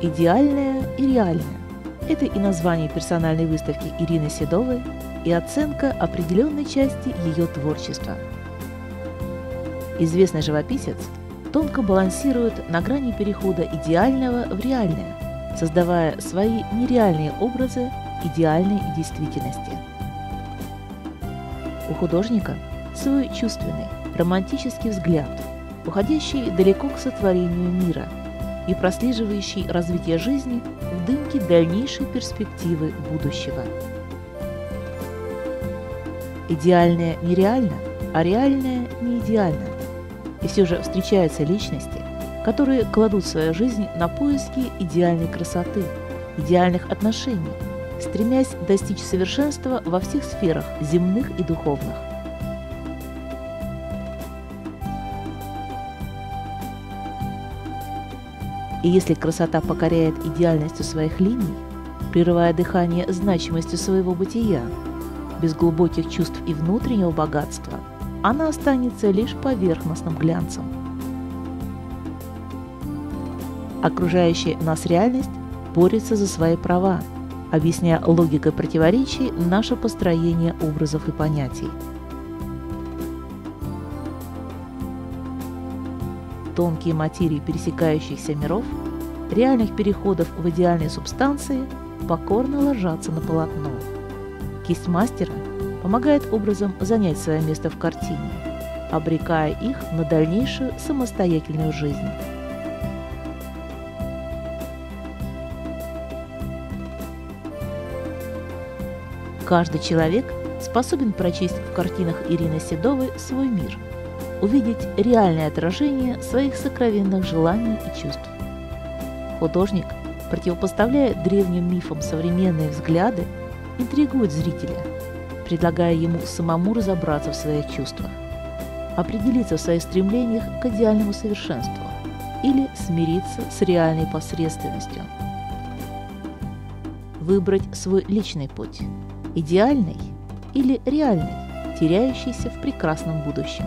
Идеальное и реальное – это и название персональной выставки Ирины Седовой, и оценка определенной части ее творчества. Известный живописец тонко балансирует на грани перехода идеального в реальное, создавая свои нереальные образы идеальной действительности. У художника свой чувственный, романтический взгляд, уходящий далеко к сотворению мира и прослеживающий развитие жизни в дымке дальнейшей перспективы будущего. Идеальное нереально, а реальное не идеально. И все же встречаются личности, которые кладут свою жизнь на поиски идеальной красоты, идеальных отношений, стремясь достичь совершенства во всех сферах земных и духовных. И если красота покоряет идеальностью своих линий, прерывая дыхание значимостью своего бытия, без глубоких чувств и внутреннего богатства, она останется лишь поверхностным глянцем. Окружающая нас реальность борется за свои права, объясняя логикой противоречий наше построение образов и понятий. Тонкие материи пересекающихся миров, реальных переходов в идеальные субстанции покорно ложатся на полотно. Кисть мастера помогает образом занять свое место в картине, обрекая их на дальнейшую самостоятельную жизнь. Каждый человек способен прочесть в картинах Ирины Седовой свой мир, увидеть реальное отражение своих сокровенных желаний и чувств. Художник, противопоставляя древним мифам современные взгляды, интригует зрителя, предлагая ему самому разобраться в своих чувствах, определиться в своих стремлениях к идеальному совершенству или смириться с реальной посредственностью. Выбрать свой личный путь – идеальный или реальный, теряющийся в прекрасном будущем.